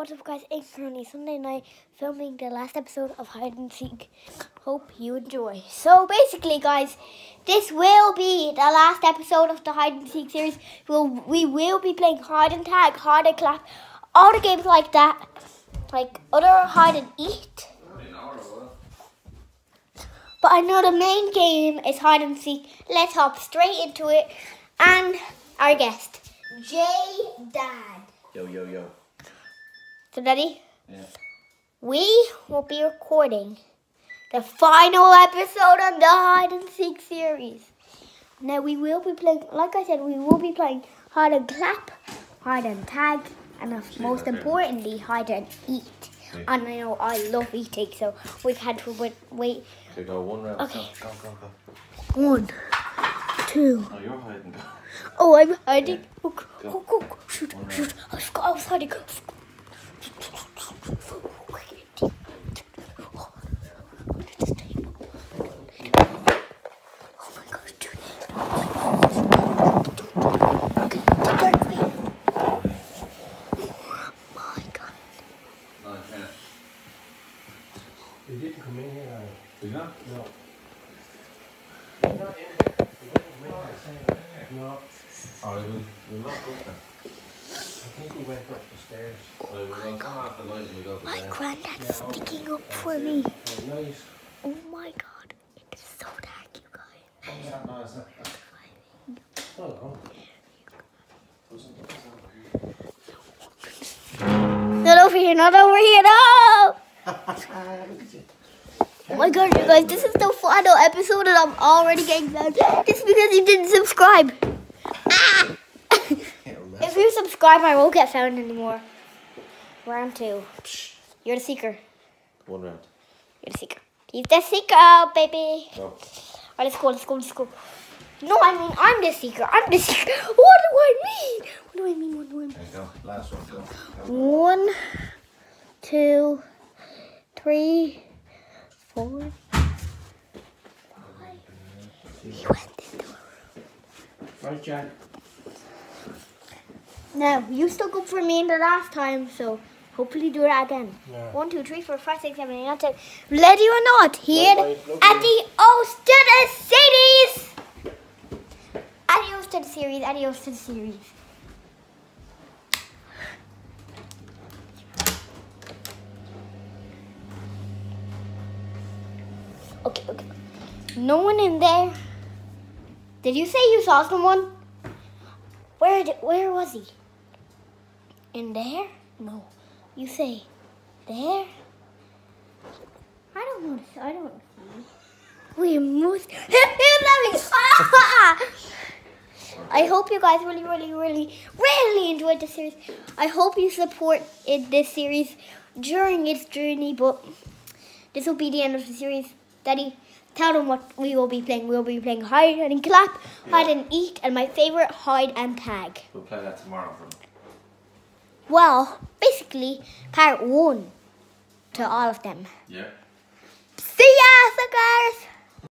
What's up guys, it's currently Sunday night filming the last episode of Hide and Seek. Hope you enjoy. So basically guys, this will be the last episode of the Hide and Seek series. We'll, we will be playing Hide and Tag, Hide and Clap, all the games like that. Like other Hide and Eat. But I know the main game is Hide and Seek. Let's hop straight into it. And our guest, J Dad. Yo, yo, yo. So Daddy? Yeah. we will be recording the final episode of the hide and seek series. Now we will be playing, like I said, we will be playing hide and clap, hide and tag, and most okay. importantly, hide and eat. Yeah. And I know I love eating, so we had to wait. wait. Okay, go one round. Okay. Go, go, go. One, two. No, you're hiding. Oh, I'm hiding. Oh, Go. oh, oh, oh, shoot, shoot. I forgot I was hiding. Oh my gosh, dude. Okay, take me. Oh my god. No, You didn't come in here, Did not? no. You're not in here. You didn't come in here. No, Oh. We'll not go then. I think we went up the stairs. Well, we'll go come after light and we go to My granddad's sticking up for me. Oh. Oh my god. It's so dark, you guys. Oh, Not over here, not over here, no! Oh my god, you guys, this is the final episode and I'm already getting mad. Just because you didn't subscribe. Subscribe, I won't get found anymore. Round two. You're the seeker. One round. You're the seeker. He's the seeker, baby. Go. Alright, let's go, let's go, let's go. No, I mean, I'm the seeker. I'm the seeker. What do I mean? What do I mean? What do I mean? Okay, go. Last one. Go. go. One, two, three, four, five. He went into a room. right, Jack. Now, you stuck up for me in the last time, so hopefully do that again. Yeah. One, two, three, four, five, six, seven, eight, nine, ten. Ready or not, here at the O's to the series. Adios to the series, adios to the series. Okay, okay. No one in there. Did you say you saw someone? Where did, where was he? In there? No. You say there? I don't want to. I don't see. We moved. I hope you guys really, really, really, really enjoyed this series. I hope you support in this series during its journey, but this will be the end of the series. Daddy, tell them what we will be playing. We will be playing hide and clap, hide and eat, and my favorite hide and tag. We'll play that tomorrow from. Well, basically, part one to all of them. Yeah. See ya, suckers!